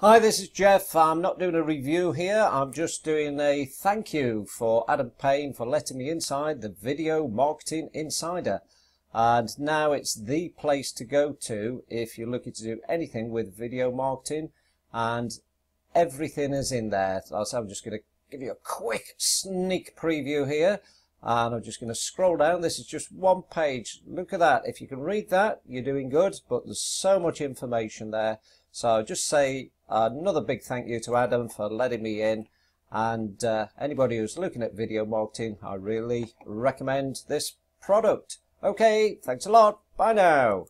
Hi, this is Geoff. I'm not doing a review here. I'm just doing a thank you for Adam Payne for letting me inside the Video Marketing Insider. And now it's the place to go to if you're looking to do anything with video marketing and everything is in there. So I'm just going to give you a quick sneak preview here and I'm just going to scroll down. This is just one page. Look at that. If you can read that, you're doing good, but there's so much information there. So just say another big thank you to Adam for letting me in. And uh, anybody who's looking at video marketing, I really recommend this product. Okay, thanks a lot. Bye now.